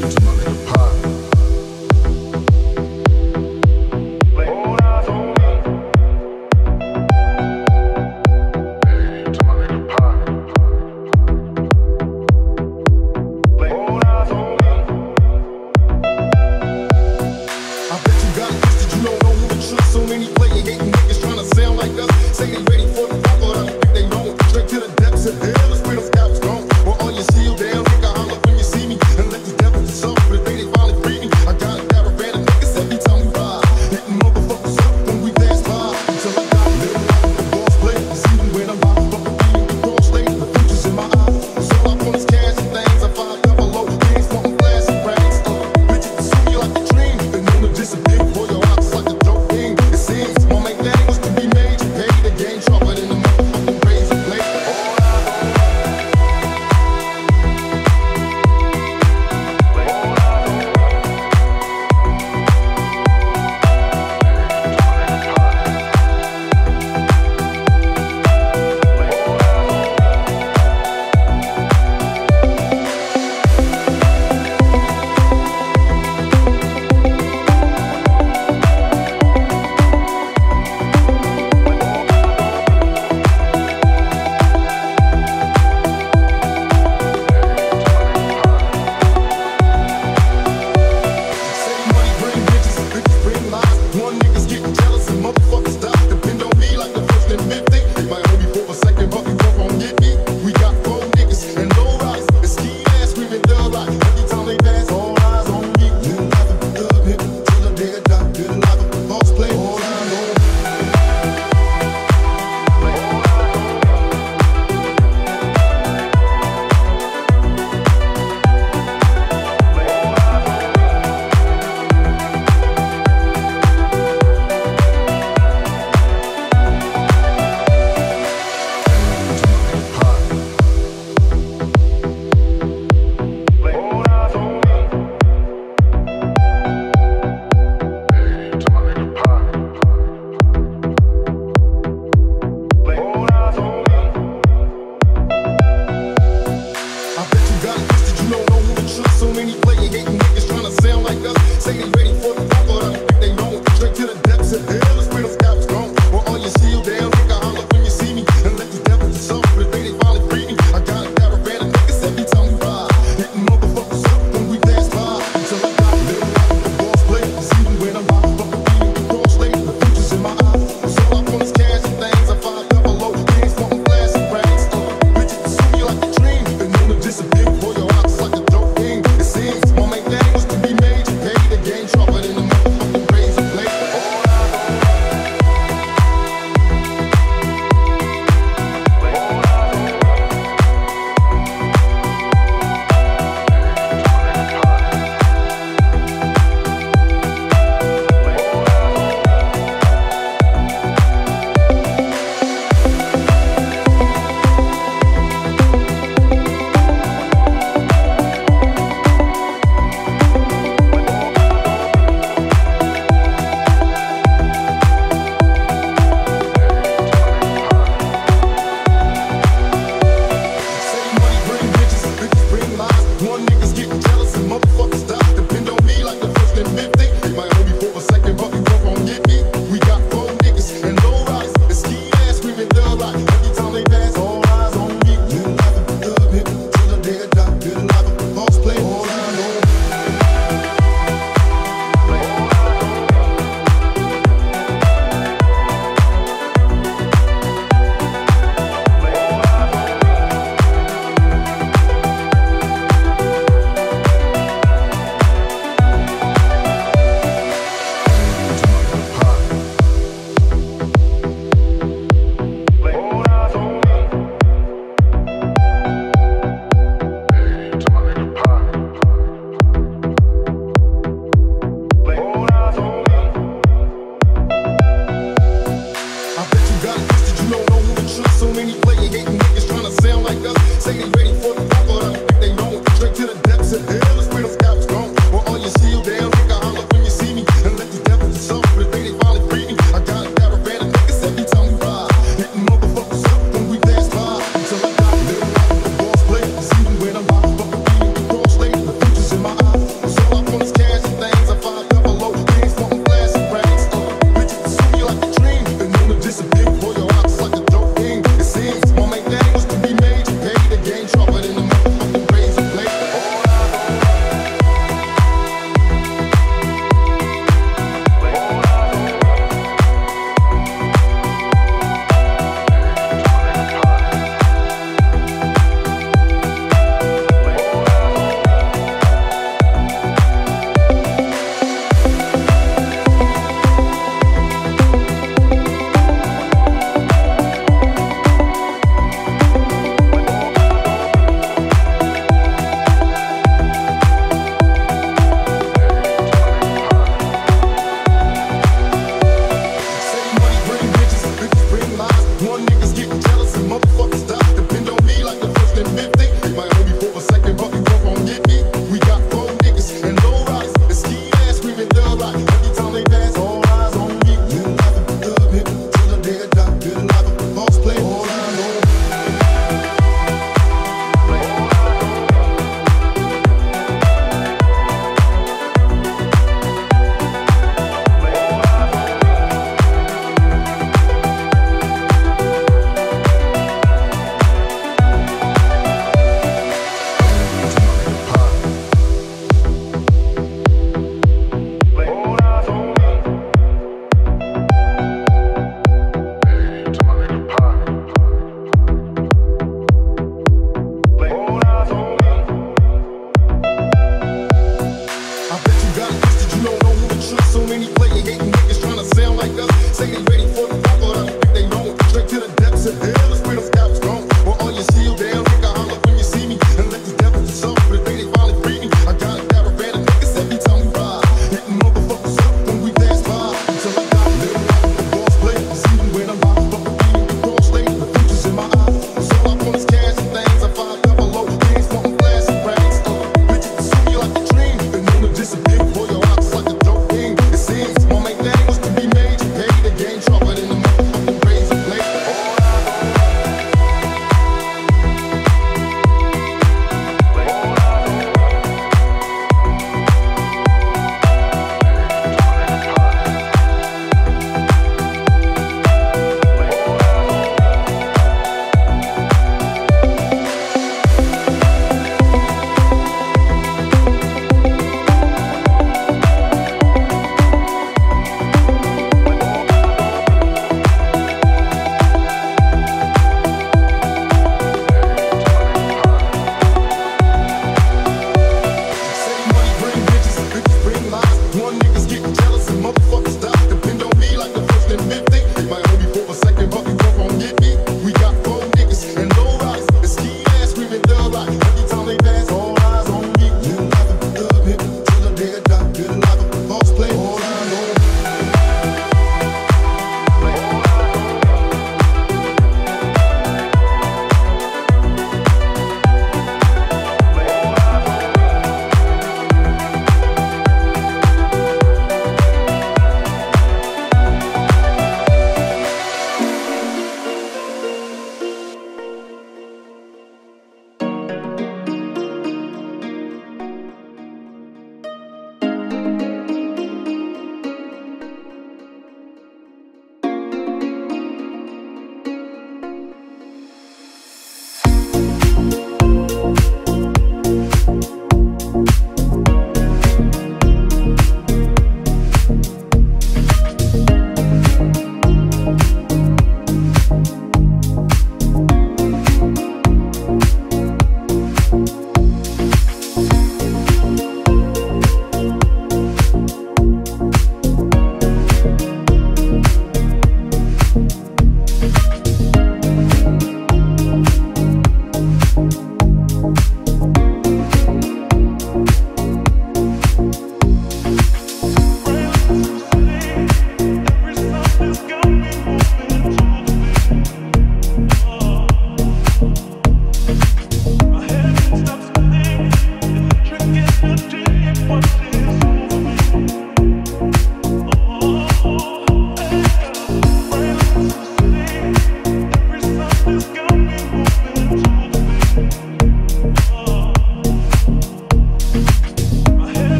my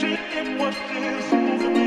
Take it what is